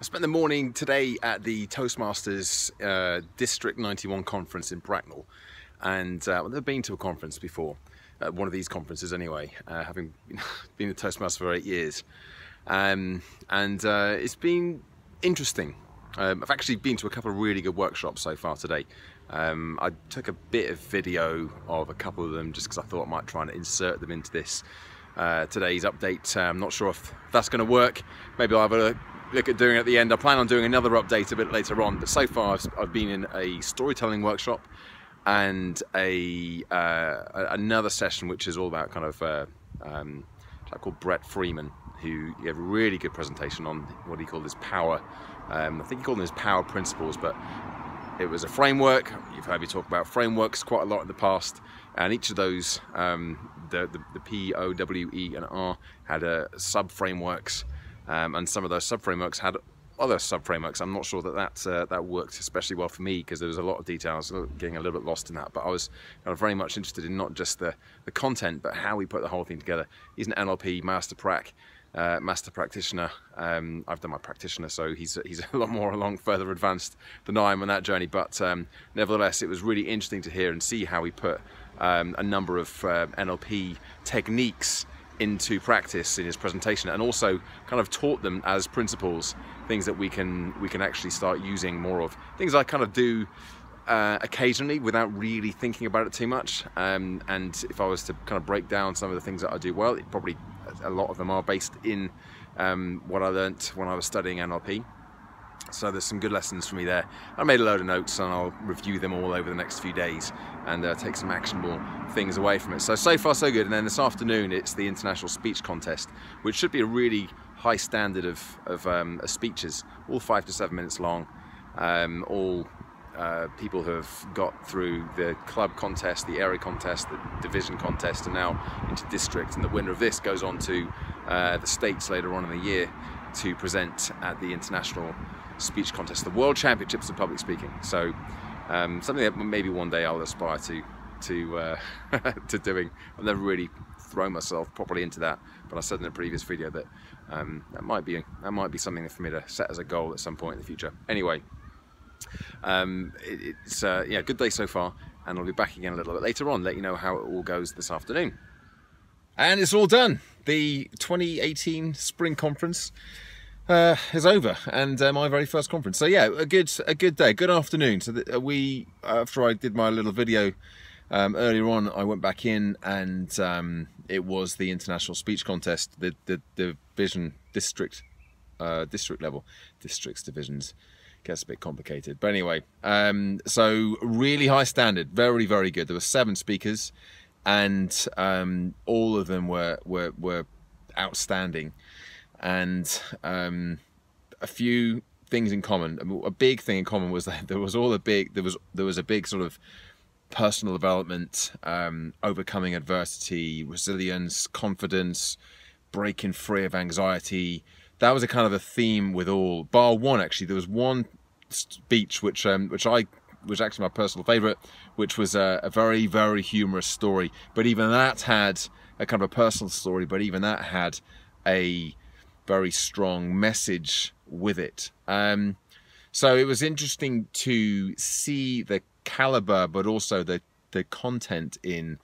I spent the morning today at the Toastmasters uh, District 91 conference in Bracknell and uh, I've never been to a conference before, uh, one of these conferences anyway, uh, having been a Toastmaster for eight years. Um, and uh, it's been interesting. Um, I've actually been to a couple of really good workshops so far today. Um, I took a bit of video of a couple of them just because I thought I might try and insert them into this uh, today's update. I'm not sure if that's going to work. Maybe I'll have a look at doing at the end. I plan on doing another update a bit later on, but so far I've, been in a storytelling workshop and a uh, another session which is all about kind of uh, um, called Brett Freeman, who gave a really good presentation on what he called his power. Um, I think he called them his power principles, but it was a framework. You've heard me talk about frameworks quite a lot in the past, and each of those, um, the, the, the P, O, W, E, and R, had uh, sub frameworks um, and some of those sub-frameworks had other sub-frameworks. I'm not sure that that, uh, that worked especially well for me because there was a lot of details, getting a little bit lost in that. But I was kind of very much interested in not just the, the content, but how we put the whole thing together. He's an NLP master prac, uh, master practitioner. Um, I've done my practitioner, so he's he's a lot more along, further advanced than I am on that journey. But um, nevertheless, it was really interesting to hear and see how he put um, a number of uh, NLP techniques into practice in his presentation and also kind of taught them as principles things that we can we can actually start using more of. Things I kind of do uh, occasionally without really thinking about it too much. Um, and if I was to kind of break down some of the things that I do well it probably a lot of them are based in um, what I learnt when I was studying NLP so there's some good lessons for me there. I made a load of notes and I'll review them all over the next few days and uh, take some actionable things away from it. So, so far so good. And then this afternoon it's the International Speech Contest, which should be a really high standard of, of, um, speeches, all five to seven minutes long, um, all uh, people who have got through the club contest, the area contest, the division contest, and now into district. And the winner of this goes on to uh, the states later on in the year to present at the international speech contest, the World Championships of Public Speaking. So um, something that maybe one day I'll aspire to to uh, to doing. I've never really thrown myself properly into that, but I said in a previous video that um, that might be that might be something for me to set as a goal at some point in the future. Anyway, um, it, it's uh, yeah, good day so far, and I'll be back again a little bit later on, let you know how it all goes this afternoon. And it's all done. The 2018 Spring Conference uh, is over, and uh, my very first conference. So yeah, a good a good day, good afternoon. So that uh, we, after I did my little video um, earlier on, I went back in, and um, it was the international speech contest, the the, the division district uh, district level, districts divisions gets a bit complicated. But anyway, um, so really high standard, very very good. There were seven speakers, and um, all of them were were were outstanding and um, a few things in common. A big thing in common was that there was all a big there was there was a big sort of personal development, um, overcoming adversity, resilience, confidence, breaking free of anxiety. That was a kind of a theme with all. Bar one, actually, there was one speech which um, which I was actually my personal favourite, which was a, a very very humorous story. But even that had a kind of a personal story. But even that had a very strong message with it. Um, so it was interesting to see the caliber, but also the the content in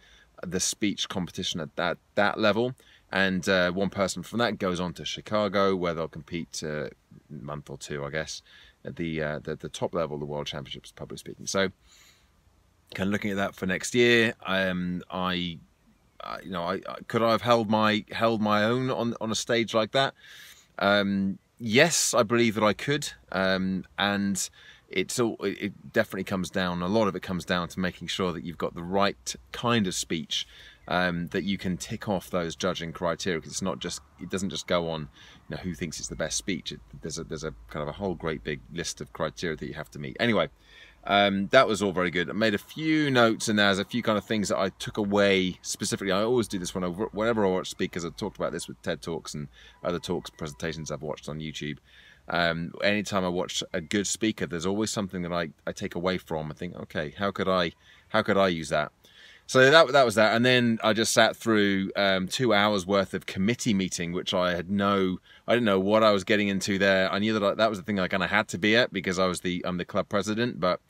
the speech competition at that that level. And uh, one person from that goes on to Chicago, where they'll compete uh, a month or two, I guess, at the, uh, the the top level, the World Championships Public Speaking. So, kind of looking at that for next year, um, I you know, I, I, could I have held my held my own on on a stage like that? Um, yes, I believe that I could, um, and it's all it definitely comes down. A lot of it comes down to making sure that you've got the right kind of speech. Um, that you can tick off those judging criteria because it's not just it doesn't just go on you know who thinks it's the best speech it, there's a there's a kind of a whole great big list of criteria that you have to meet anyway um, that was all very good. I made a few notes and there's a few kind of things that I took away specifically. I always do this when I, whenever I watch speakers. I've talked about this with TED Talks and other talks, presentations I've watched on YouTube. Um, anytime I watch a good speaker, there's always something that I, I take away from. I think, okay, how could I, how could I use that? So that that was that, and then I just sat through um, two hours worth of committee meeting, which I had no I didn't know what I was getting into there. I knew that I, that was the thing I kind of had to be at because I was the I'm the club president, but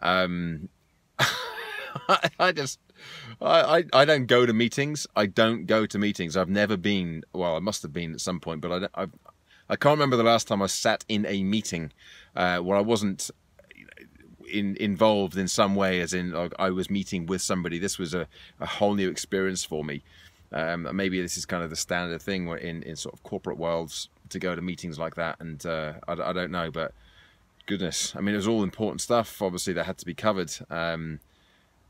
um, I, just I, I, I don't go to meetings. I don't go to meetings. I've never been. Well, I must have been at some point, but I I, I can't remember the last time I sat in a meeting uh, where I wasn't in, involved in some way, as in like, I was meeting with somebody. This was a, a whole new experience for me. Um, maybe this is kind of the standard thing in, in sort of corporate worlds to go to meetings like that, and uh, I, I, don't know, but goodness, I mean, it was all important stuff, obviously, that had to be covered. Um,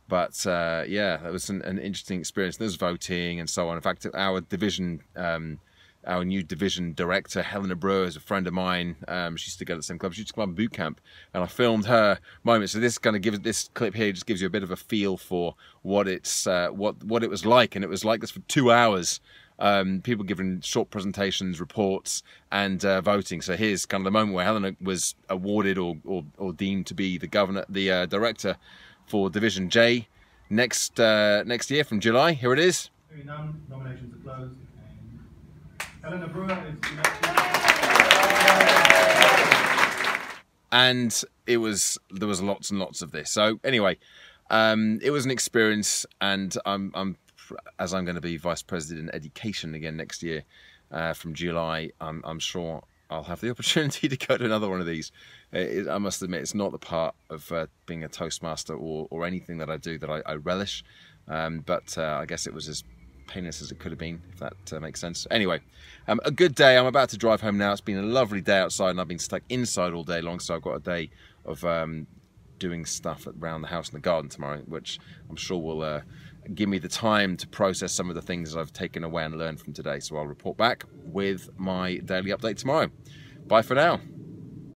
but uh, yeah, it was an, an, interesting experience. There was voting and so on. In fact, our division um, our new division director, Helena Brewer, is a friend of mine. Um, she used to go to the same club. She used to club boot camp, and I filmed her moment. So this kind of gives this clip here just gives you a bit of a feel for what it's uh, what what it was like, and it was like this for two hours. Um, people giving short presentations, reports, and uh, voting. So here's kind of the moment where Helena was awarded or, or, or deemed to be the governor, the uh, director for Division J next uh, next year from July. Here it is. None. Nominations are closed. Helena Brewer is and it was there was lots and lots of this. So anyway, um, it was an experience, and I'm, I'm as I'm going to be vice president in education again next year uh, from July. I'm, I'm, sure I'll have the opportunity to go to another one of these. It, I must admit, it's not the part of uh, being a toastmaster or, or anything that I do that I, I relish, um, but uh, I guess it was as painless as it could have been, if that uh, makes sense. Anyway, um, a good day. I'm about to drive home now. It's been a lovely day outside, and I've been stuck inside all day long, so I've got a day of um, doing stuff around the house and the garden tomorrow, which I'm sure will uh, give me the time to process some of the things I've taken away and learned from today. So I'll report back with my daily update tomorrow. Bye for now.